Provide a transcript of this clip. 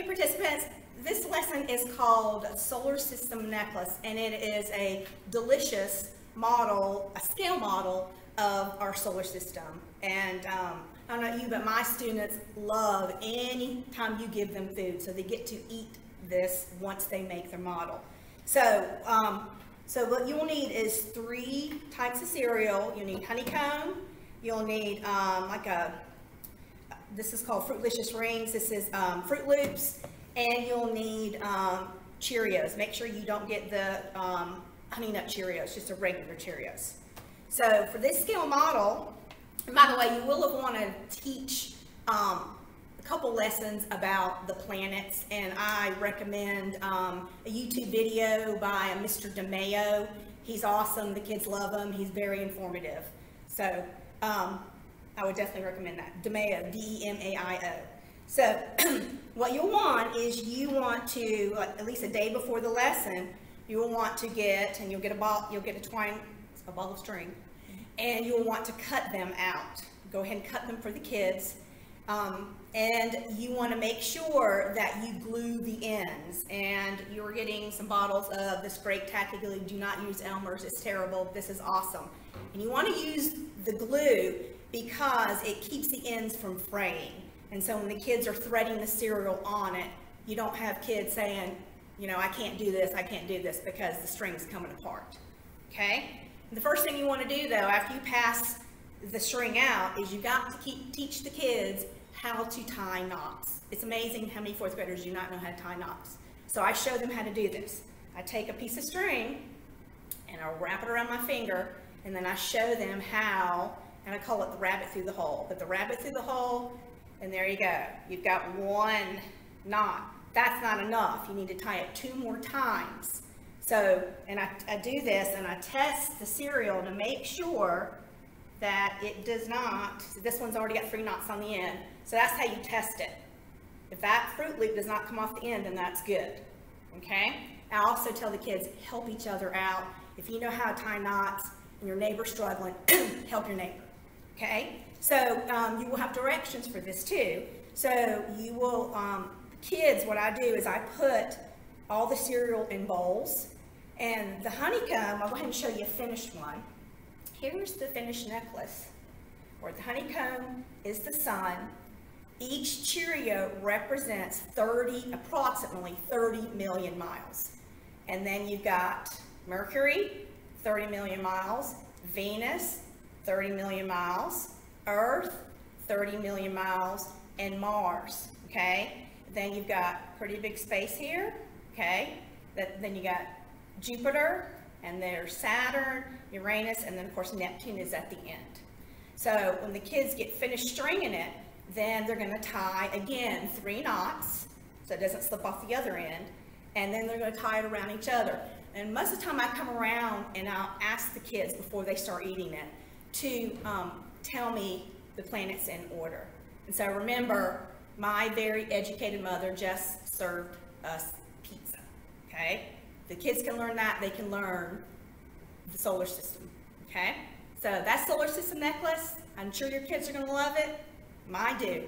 Hey participants, this lesson is called Solar System Necklace and it is a delicious model, a scale model of our solar system. And um, I don't know you, but my students love any time you give them food. So they get to eat this once they make their model. So, um, so what you'll need is three types of cereal. You'll need honeycomb. You'll need um, like a this is called Fruitlicious Rings. This is um, Froot Loops. And you'll need um, Cheerios. Make sure you don't get the um, Honey Nut Cheerios, just a regular Cheerios. So for this scale model, by the way, you will want to teach um, a couple lessons about the planets, and I recommend um, a YouTube video by Mr. DeMaio. He's awesome. The kids love him. He's very informative. So um, I would definitely recommend that. DeMaio, D-E-M-A-I-O. So what you'll want is you want to, like, at least a day before the lesson, you will want to get, and you'll get a ball, you'll get a twine, a ball of string, and you'll want to cut them out. Go ahead and cut them for the kids. Um, and you want to make sure that you glue the ends. And you're getting some bottles of this great tacky glue. Do not use Elmer's. It's terrible. This is awesome. And you want to use the glue because it keeps the ends from fraying. And so when the kids are threading the cereal on it, you don't have kids saying, you know, I can't do this, I can't do this because the string's coming apart. Okay? The first thing you want to do though, after you pass the string out, is you got to keep, teach the kids how to tie knots. It's amazing how many fourth graders do not know how to tie knots. So I show them how to do this. I take a piece of string and I'll wrap it around my finger and then I show them how and I call it the rabbit through the hole. Put the rabbit through the hole, and there you go. You've got one knot. That's not enough. You need to tie it two more times. So, and I, I do this, and I test the cereal to make sure that it does not, so this one's already got three knots on the end, so that's how you test it. If that Froot Loop does not come off the end, then that's good, okay? I also tell the kids, help each other out. If you know how to tie knots and your neighbor's struggling, help your neighbor okay? So um, you will have directions for this too. So you will, um, kids, what I do is I put all the cereal in bowls and the honeycomb, I'll go ahead and show you a finished one. Here's the finished necklace where the honeycomb is the sun. Each Cheerio represents 30, approximately 30 million miles. And then you've got Mercury, 30 million miles, Venus, 30 million miles, Earth, 30 million miles, and Mars, okay? Then you've got pretty big space here, okay? That, then you got Jupiter, and there's Saturn, Uranus, and then of course Neptune is at the end. So when the kids get finished stringing it, then they're gonna tie, again, three knots, so it doesn't slip off the other end, and then they're gonna tie it around each other. And most of the time I come around and I'll ask the kids before they start eating it, to um, tell me the planets in order. And so remember, my very educated mother just served us pizza, okay? The kids can learn that, they can learn the solar system, okay? So that solar system necklace, I'm sure your kids are gonna love it. Mine do.